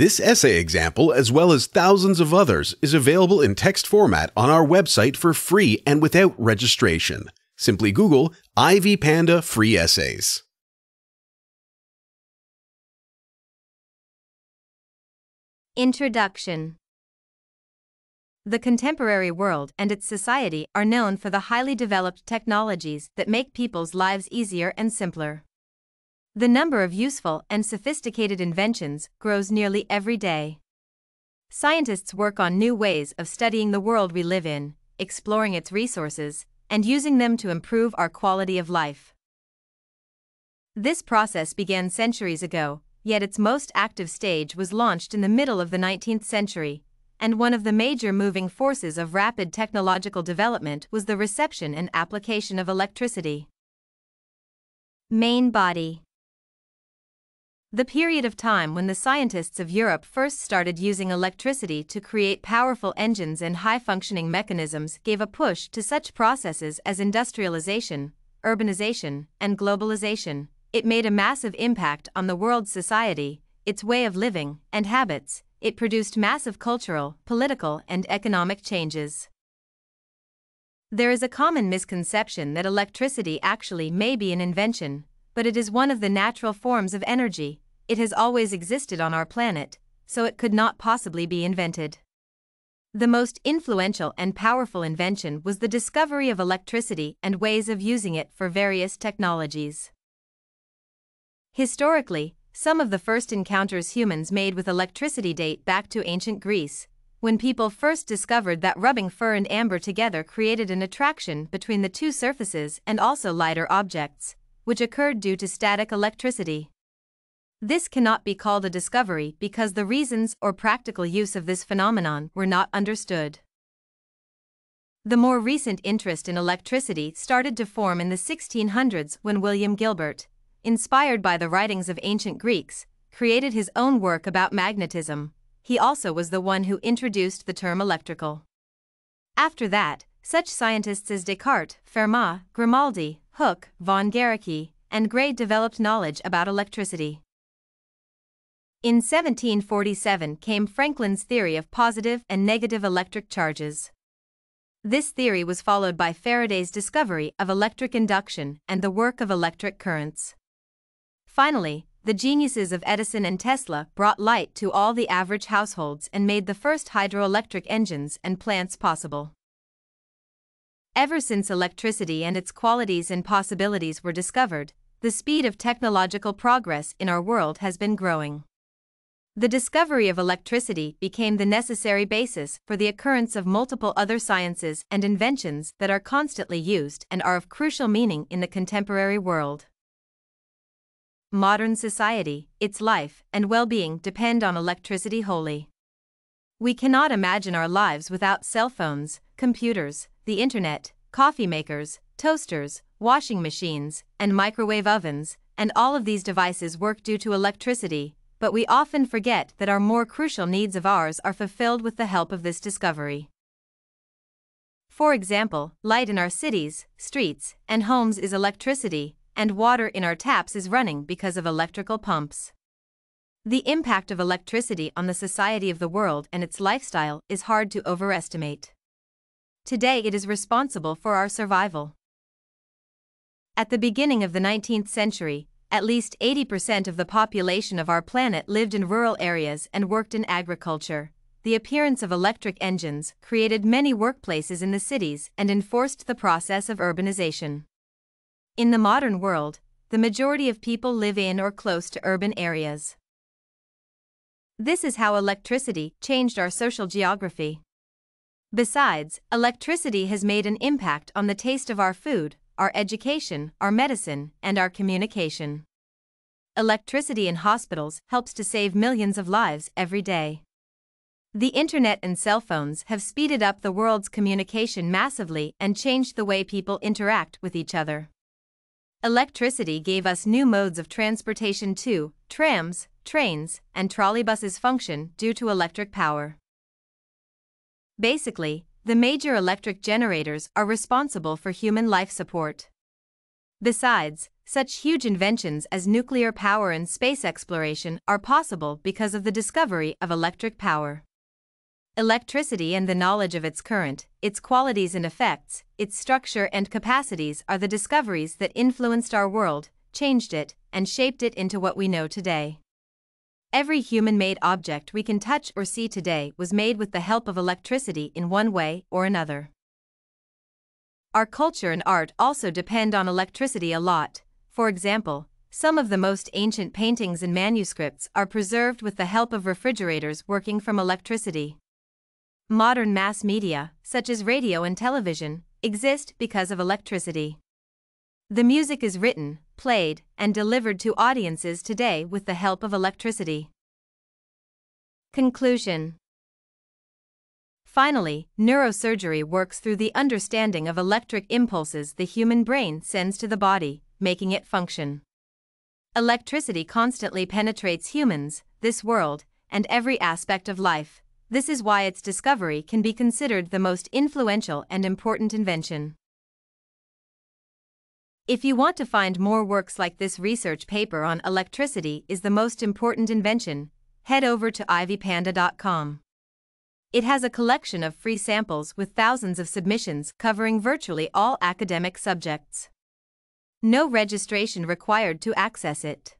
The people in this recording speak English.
This essay example, as well as thousands of others, is available in text format on our website for free and without registration. Simply Google Ivy Panda Free Essays. Introduction The contemporary world and its society are known for the highly developed technologies that make people's lives easier and simpler. The number of useful and sophisticated inventions grows nearly every day. Scientists work on new ways of studying the world we live in, exploring its resources, and using them to improve our quality of life. This process began centuries ago, yet its most active stage was launched in the middle of the 19th century, and one of the major moving forces of rapid technological development was the reception and application of electricity. Main body The period of time when the scientists of Europe first started using electricity to create powerful engines and high functioning mechanisms gave a push to such processes as industrialization, urbanization, and globalization it made a massive impact on the world's society, its way of living, and habits. It produced massive cultural, political, and economic changes. There is a common misconception that electricity actually may be an invention, but it is one of the natural forms of energy. It has always existed on our planet, so it could not possibly be invented. The most influential and powerful invention was the discovery of electricity and ways of using it for various technologies. Historically, some of the first encounters humans made with electricity date back to ancient Greece, when people first discovered that rubbing fur and amber together created an attraction between the two surfaces and also lighter objects, which occurred due to static electricity. This cannot be called a discovery because the reasons or practical use of this phenomenon were not understood. The more recent interest in electricity started to form in the 1600s when William Gilbert, inspired by the writings of ancient Greeks, created his own work about magnetism. He also was the one who introduced the term electrical. After that, such scientists as Descartes, Fermat, Grimaldi, Hooke, von Guericke, and Gray developed knowledge about electricity. In 1747 came Franklin's theory of positive and negative electric charges. This theory was followed by Faraday's discovery of electric induction and the work of electric currents. Finally, the geniuses of Edison and Tesla brought light to all the average households and made the first hydroelectric engines and plants possible. Ever since electricity and its qualities and possibilities were discovered, the speed of technological progress in our world has been growing. The discovery of electricity became the necessary basis for the occurrence of multiple other sciences and inventions that are constantly used and are of crucial meaning in the contemporary world. Modern society, its life, and well being depend on electricity wholly. We cannot imagine our lives without cell phones, computers, the internet, coffee makers, toasters, washing machines, and microwave ovens, and all of these devices work due to electricity, but we often forget that our more crucial needs of ours are fulfilled with the help of this discovery. For example, light in our cities, streets, and homes is electricity, and water in our taps is running because of electrical pumps. The impact of electricity on the society of the world and its lifestyle is hard to overestimate. Today it is responsible for our survival. At the beginning of the 19th century, at least 80% of the population of our planet lived in rural areas and worked in agriculture. The appearance of electric engines created many workplaces in the cities and enforced the process of urbanization. In the modern world, the majority of people live in or close to urban areas. This is how electricity changed our social geography. Besides, electricity has made an impact on the taste of our food, our education, our medicine, and our communication. Electricity in hospitals helps to save millions of lives every day. The internet and cell phones have speeded up the world's communication massively and changed the way people interact with each other. Electricity gave us new modes of transportation too, trams, trains, and trolleybuses function due to electric power. Basically, the major electric generators are responsible for human life support. Besides, such huge inventions as nuclear power and space exploration are possible because of the discovery of electric power. Electricity and the knowledge of its current, its qualities and effects, its structure and capacities are the discoveries that influenced our world, changed it, and shaped it into what we know today. Every human made object we can touch or see today was made with the help of electricity in one way or another. Our culture and art also depend on electricity a lot. For example, some of the most ancient paintings and manuscripts are preserved with the help of refrigerators working from electricity. Modern mass media, such as radio and television, exist because of electricity. The music is written, played, and delivered to audiences today with the help of electricity. Conclusion Finally, neurosurgery works through the understanding of electric impulses the human brain sends to the body, making it function. Electricity constantly penetrates humans, this world, and every aspect of life. This is why its discovery can be considered the most influential and important invention. If you want to find more works like this research paper on electricity is the most important invention, head over to ivypanda.com. It has a collection of free samples with thousands of submissions covering virtually all academic subjects. No registration required to access it.